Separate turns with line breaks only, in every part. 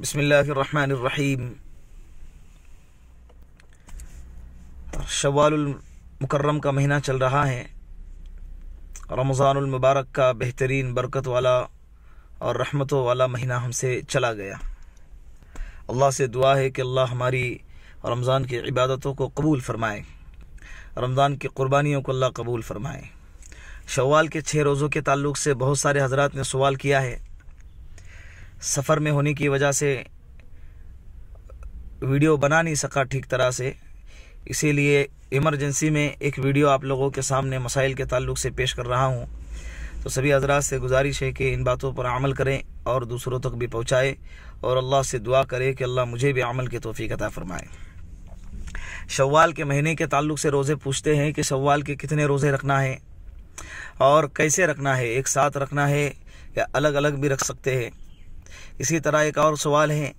بسم اللہ الرحمن الرحیم۔ شوال المکرم کا مہینہ چل رہا ہے۔ رمضان المبارک کا بہترین برکت والا اور رحمتوں والا مہینہ ہم سے چلا گیا۔ اللہ سے دعا ہے کہ اللہ ہماری رمضان کی عبادتوں کو قبول فرمائے۔ رمضان کی قربانیوں کو اللہ قبول فرمائے۔ شوال کے چھ روزوں کے تعلق سے بہت سارے حضرات نے سوال کیا ہے۔ سفر میں ہونے کی وجہ سے ویڈیو بنا نہیں سکا ٹھیک طرح سے۔ اسی لیے ایمرجنسی میں ایک ویڈیو آپ لوگوں کے سامنے مسائل کے تعلق سے پیش کر رہا ہوں۔ تو سبھی حضرات سے گزارش ہے کہ ان باتوں پر عمل کریں اور دوسروں تک بھی پہنچائے اور اللہ سے دعا کرے کہ اللہ مجھے بھی عمل کی توفیق عطا فرمائے۔ شوال کے مہینے کے تعلق سے روزے پوچھتے ہیں کہ شوال کے کتنے روزے رکھنا ہے اور کیسے رکھنا ہے، ایک ساتھ رکھنا ہے یا الگ الگ بھی رکھ سکتے ہیں۔ اسی طرح ایک اور سوال ہے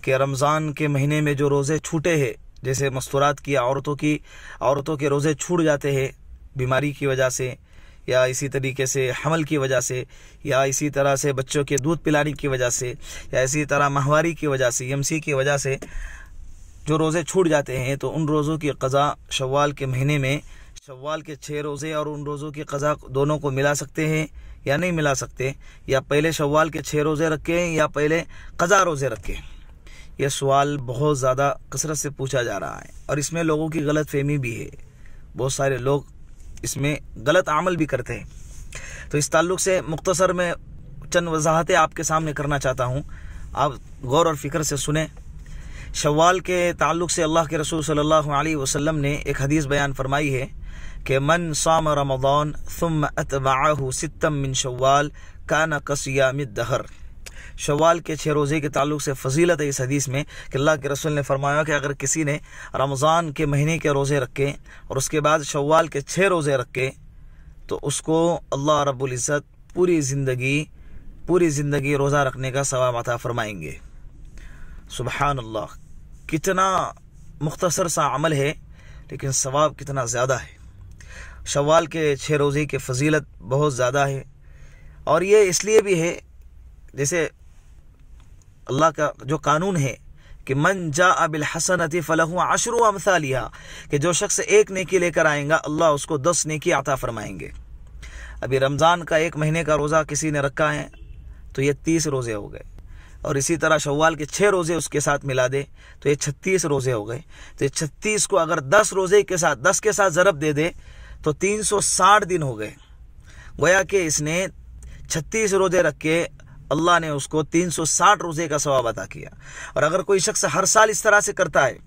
کہ رمضان کے مہینے میں جو روزے چھوٹے ہیں، جیسے مستورات کی عورتوں کی، عورتوں کے روزے چھوٹ جاتے ہیں بیماری کی وجہ سے، یا اسی طریقے سے حمل کی وجہ سے، یا اسی طرح سے بچوں کے دودھ پلانے کی وجہ سے، یا اسی طرح ماہواری کی وجہ سے، یم سی کی وجہ سے جو روزے چھوٹ جاتے ہیں، تو ان روزوں کی قضا شوال کے مہینے میں شوال کے چھ روزے اور ان روزوں کی قضا دونوں کو ملا سکتے ہیں یا نہیں ملا سکتے، یا پہلے شوال کے چھ روزے رکھیں یا پہلے قضا روزے رکھیں۔ یہ سوال بہت زیادہ کثرت سے پوچھا جا رہا ہے اور اس میں لوگوں کی غلط فہمی بھی ہے۔ بہت سارے لوگ اس میں غلط عمل بھی کرتے ہیں۔ تو اس تعلق سے مختصر میں چند وضاحتیں آپ کے سامنے کرنا چاہتا ہوں۔ آپ غور اور فکر سے سنیں۔ شوال کے تعلق سے اللہ کے رسول صلی اللہ علیہ وسلم نے ایک حدیث بیان فرمائی ہے کہ من صام رمضان ثم اتبعه ستم من شوال کان قصیام الدہر۔ شوال کے چھ روزے کے تعلق سے فضیلت ہے اس حدیث میں کہ اللہ کے رسول نے فرمایا کہ اگر کسی نے رمضان کے مہینے کے روزے رکھے اور اس کے بعد شوال کے چھ روزے رکھے تو اس کو اللہ رب العزت پوری زندگی پوری زندگی روزہ رکھنے کا ثواب عطا فرمائیں گے۔ سبحان اللہ۔ کتنا مختصر سا عمل ہے، لیکن ثواب کتنا زیادہ ہے۔ شوال کے چھ روزے کی فضیلت بہت زیادہ ہے۔ اور یہ اس لیے بھی ہے، جیسے اللہ کا جو قانون ہے کہ من جا بالحسنت فلح عشر امثالیہ کہ جو شخص ایک نیکی لے کر آئیں گا، اللہ اس کو دس نیکی عطا فرمائیں گے۔ ابھی رمضان کا ایک مہینے کا روزہ کسی نے رکھا ہے، تو یہ تیس روزے ہو گئے۔ اور اسی طرح شوال کے چھ روزے اس کے ساتھ ملا دے، تو یہ چھتیس روزے ہو گئے۔ تو یہ چھتیس کو اگر دس روزے کے ساتھ، دس کے ساتھ ضرب دے دے، تو تین سو ساٹھ دن ہو گئے۔ گویا کہ اس نے چھتیس روزے رکھ کے اللہ نے اس کو تین سو ساٹھ روزے کا ثواب عطا کیا۔ اور اگر کوئی شخص ہر سال اس طرح سے کرتا ہے،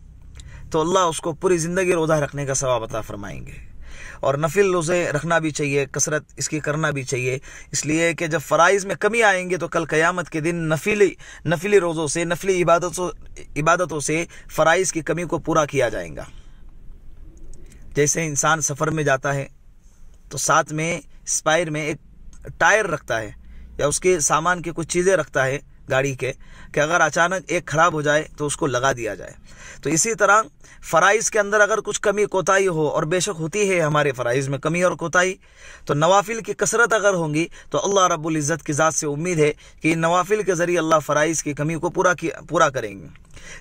تو اللہ اس کو پوری زندگی روزہ رکھنے کا ثواب عطا فرمائیں گے۔ اور نفل روزے رکھنا بھی چاہیے، کثرت اس کی کرنا بھی چاہیے۔ اس لیے کہ جب فرائض میں کمی آئیں گے تو کل قیامت کے دن نفلی نفلی روزوں سے نفلی عبادتوں عبادتوں سے فرائض کی کمی کو پورا کیا جائے گا۔ جیسے انسان سفر میں جاتا ہے تو ساتھ میں اسپائر میں ایک ٹائر رکھتا ہے یا اس کے سامان کے کچھ چیزیں رکھتا ہے۔ گاڑی کے کہ اگر اچانک ایک خراب ہو جائے تو اس کو لگا دیا جائے۔ تو اسی طرح فرائض کے اندر اگر کچھ کمی کوتاہی ہو اور بے شک ہوتی ہے ہمارے فرائض میں کمی اور کوتاہی، تو نوافل کی کثرت اگر ہوں گی تو اللہ رب العزت کی ذات سے امید ہے کہ نوافل کے ذریعے اللہ فرائض کی کمی کو پورا پورا کریں گے۔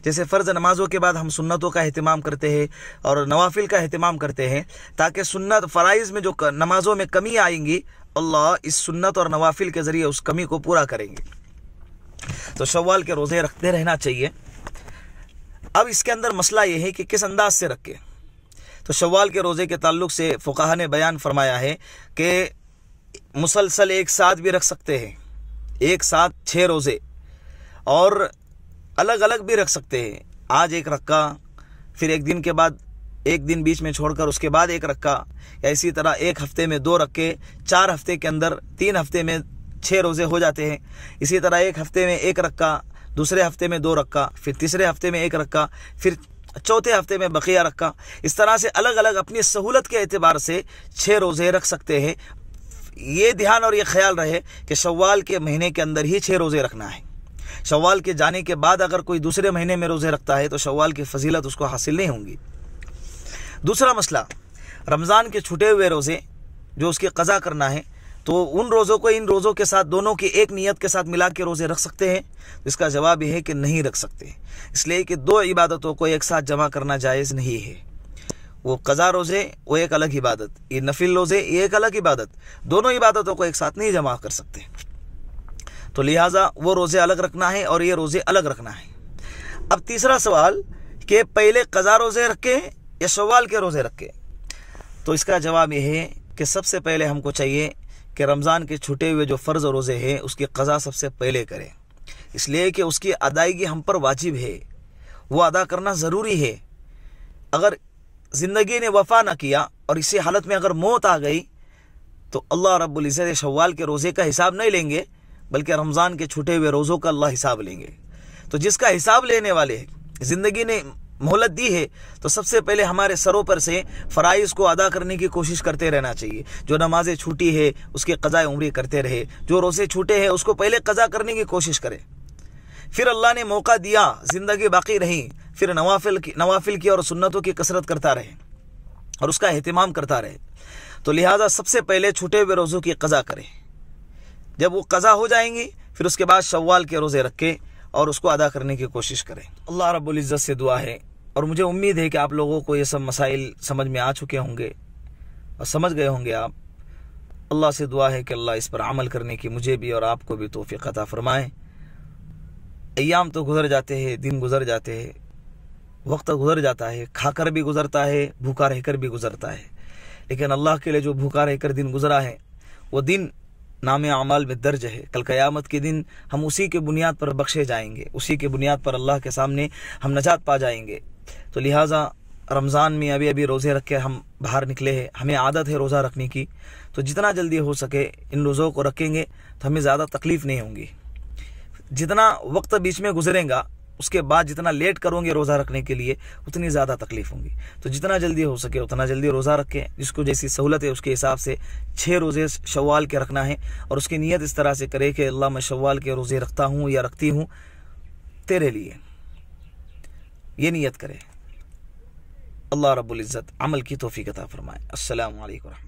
جیسے فرض نمازوں کے بعد ہم سنتوں کا اہتمام کرتے ہیں اور نوافل کا اہتمام کرتے ہیں تاکہ سنت فرائض میں جو نمازوں میں کمی آئیں گی، اللہ اس سنت اور نوافل کے ذریعے اس کمی کو پورا کریں گے۔ تو شوال کے روزے رکھتے رہنا چاہیے۔ اب اس کے اندر مسئلہ یہ ہے کہ کس انداز سے رکھے۔ تو شوال کے روزے کے تعلق سے فقہ نے بیان فرمایا ہے کہ مسلسل ایک ساتھ بھی رکھ سکتے ہیں۔ ایک ساتھ چھ روزے۔ اور الگ الگ بھی رکھ سکتے ہیں۔ آج ایک رکھا پھر ایک دن کے بعد، ایک دن بیچ میں چھوڑ کر اس کے بعد ایک رکھا یا اسی طرح ایک ہفتے میں دو رکھے چار ہفتے کے اندر، تین ہفتے میں چھ روزے ہو جاتے ہیں۔ اسی طرح ایک ہفتے میں ایک رکھا دوسرے ہفتے میں دو رکھا پھر تیسرے ہفتے میں ایک رکھا پھر چوتھے ہفتے میں بقیہ رکھا اس طرح سے الگ الگ اپنی سہولت کے اعتبار سے چھ روزے رکھ سکتے ہیں۔ یہ دھیان اور یہ خیال رہے کہ شوال کے مہینے کے اندر ہی چھ روزے رکھنا ہے۔ شوال کے جانے کے بعد اگر کوئی دوسرے مہینے میں روزے رکھتا ہے تو شوال کی فضیلت اس کو حاصل نہیں ہوں گی۔ دوسرا مسئلہ، رمضان کے چھٹے ہوئے روزے جو اس کی قضا کرنا ہے تو ان روزوں کو ان روزوں کے ساتھ دونوں کی ایک نیت کے ساتھ ملا کے روزے رکھ سکتے ہیں۔ اس کا جواب یہ ہے کہ نہیں رکھ سکتے۔ اس لیے کہ دو عبادتوں کو ایک ساتھ جمع کرنا جائز نہیں ہے۔ وہ قضا روزے، وہ ایک الگ عبادت۔ یہ نفل روزے، یہ ایک الگ عبادت۔ دونوں عبادتوں کو ایک ساتھ نہیں جمع کر سکتے۔ تو لہٰذا وہ روزے الگ رکھنا ہے اور یہ روزے الگ رکھنا ہے۔ اب تیسرا سوال کہ پہلے قضا روزے رکھے یا شوال کے روزے رکھے تو اس کا جواب یہ ہے کہ سب سے پہلے ہم کو چاہیے کہ رمضان کے چھوٹے ہوئے جو فرض روزے ہیں، اس کی قضا سب سے پہلے کریں۔ اس لیے کہ اس کی ادائیگی ہم پر واجب ہے۔ وہ ادا کرنا ضروری ہے۔ اگر زندگی نے وفا نہ کیا اور اسی حالت میں اگر موت آ گئی، تو اللہ رب العزت شوال کے روزے کا حساب نہیں لیں گے، بلکہ رمضان کے چھوٹے ہوئے روزوں کا اللہ حساب لیں گے۔ تو جس کا حساب لینے والے زندگی نے مہلت دی ہے، تو سب سے پہلے ہمارے سروں پر سے فرائض کو ادا کرنے کی کوشش کرتے رہنا چاہیے۔ جو نمازیں چھوٹی ہے، اس کے قضاء عمری کرتے رہے۔ جو روزے چھوٹے ہیں، اس کو پہلے قضا کرنے کی کوشش کرے۔ پھر اللہ نے موقع دیا، زندگی باقی رہی۔ پھر نوافل کی نوافل کی اور سنتوں کی کثرت کرتا رہے اور اس کا اہتمام کرتا رہے۔ تو لہٰذا سب سے پہلے چھوٹے ہوئے روزوں کی قضا کرے۔ جب وہ قضا ہو جائیں گی، پھر اس کے بعد شوال کے روزے رکھے اور اس کو ادا کرنے کی کوشش کریں اللہ رب العزت سے دعا ہے اور مجھے امید ہے کہ آپ لوگوں کو یہ سب مسائل سمجھ میں آ چکے ہوں گے اور سمجھ گئے ہوں گے آپ۔ اللہ سے دعا ہے کہ اللہ اس پر عمل کرنے کی مجھے بھی اور آپ کو بھی توفیق عطا فرمائے۔ ایام تو گزر جاتے ہیں، دن گزر جاتے ہیں۔ وقت گزر جاتا ہے، کھا کر بھی گزرتا ہے، بھوکا رہ کر بھی گزرتا ہے۔ لیکن اللہ کے لیے جو بھوکا رہ کر دن گزرا ہے، وہ دن نام اعمال میں درج ہے۔ کل قیامت کے دن ہم اسی کے بنیاد پر بخشے جائیں گے۔ اسی کے بنیاد پر اللہ کے سامنے ہم نجات پا جائیں گے۔ تو لہٰذا رمضان میں ابھی ابھی روزے رکھ کے ہم باہر نکلے ہیں۔ ہمیں عادت ہے روزہ رکھنے کی۔ تو جتنا جلدی ہو سکے ان روزوں کو رکھیں گے تو ہمیں زیادہ تکلیف نہیں ہوں گی۔ جتنا وقت بیچ میں گزرے گا، اس کے بعد جتنا لیٹ کروں گے روزہ رکھنے کے لیے، اتنی زیادہ تکلیف ہوں گی۔ تو جتنا جلدی ہو سکے، اتنا جلدی روزہ رکھیں۔ جس کو جیسی سہولت ہے، اس کے حساب سے چھ روزے شوال کے رکھنا ہے۔ اور اس کی نیت اس طرح سے کرے کہ اللہ میں شوال کے روزے رکھتا ہوں یا رکھتی ہوں تیرے لیے۔ یہ نیت کرے۔ اللہ رب العزت عمل کی توفیق عطا فرمائے۔ السلام علیکم